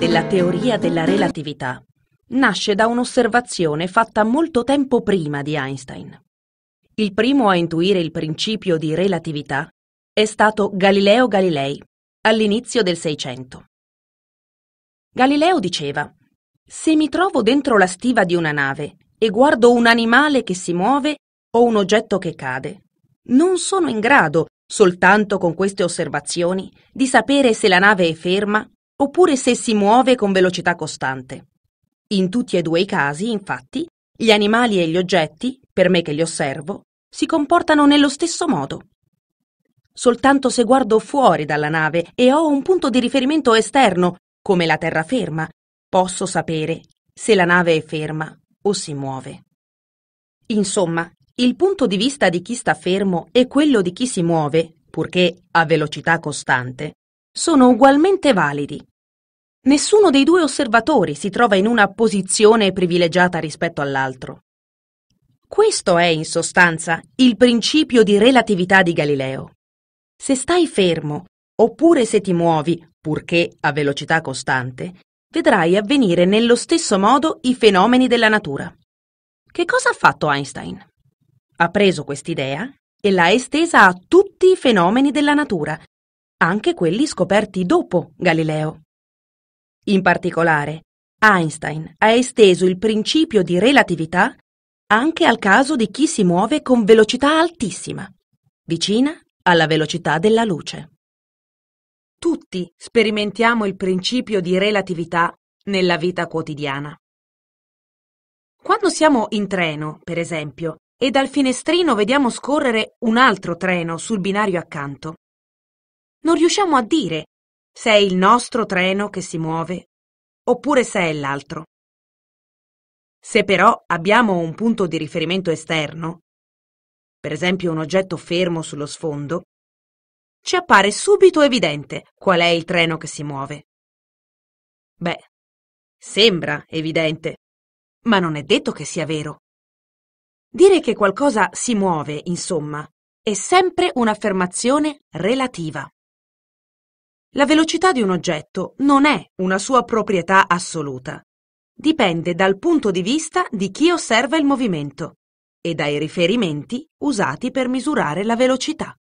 La teoria della relatività nasce da un'osservazione fatta molto tempo prima di Einstein. Il primo a intuire il principio di relatività è stato Galileo Galilei, all'inizio del Seicento. Galileo diceva, se mi trovo dentro la stiva di una nave e guardo un animale che si muove o un oggetto che cade, non sono in grado, soltanto con queste osservazioni, di sapere se la nave è ferma oppure se si muove con velocità costante. In tutti e due i casi, infatti, gli animali e gli oggetti, per me che li osservo, si comportano nello stesso modo. Soltanto se guardo fuori dalla nave e ho un punto di riferimento esterno, come la terraferma, posso sapere se la nave è ferma o si muove. Insomma, il punto di vista di chi sta fermo e quello di chi si muove, purché a velocità costante, sono ugualmente validi. Nessuno dei due osservatori si trova in una posizione privilegiata rispetto all'altro. Questo è, in sostanza, il principio di relatività di Galileo. Se stai fermo, oppure se ti muovi, purché a velocità costante, vedrai avvenire nello stesso modo i fenomeni della natura. Che cosa ha fatto Einstein? Ha preso quest'idea e l'ha estesa a tutti i fenomeni della natura, anche quelli scoperti dopo Galileo. In particolare, Einstein ha esteso il principio di relatività anche al caso di chi si muove con velocità altissima, vicina alla velocità della luce. Tutti sperimentiamo il principio di relatività nella vita quotidiana. Quando siamo in treno, per esempio, e dal finestrino vediamo scorrere un altro treno sul binario accanto, non riusciamo a dire se è il nostro treno che si muove oppure se è l'altro. Se però abbiamo un punto di riferimento esterno, per esempio un oggetto fermo sullo sfondo, ci appare subito evidente qual è il treno che si muove. Beh, sembra evidente, ma non è detto che sia vero. Dire che qualcosa si muove, insomma, è sempre un'affermazione relativa. La velocità di un oggetto non è una sua proprietà assoluta. Dipende dal punto di vista di chi osserva il movimento e dai riferimenti usati per misurare la velocità.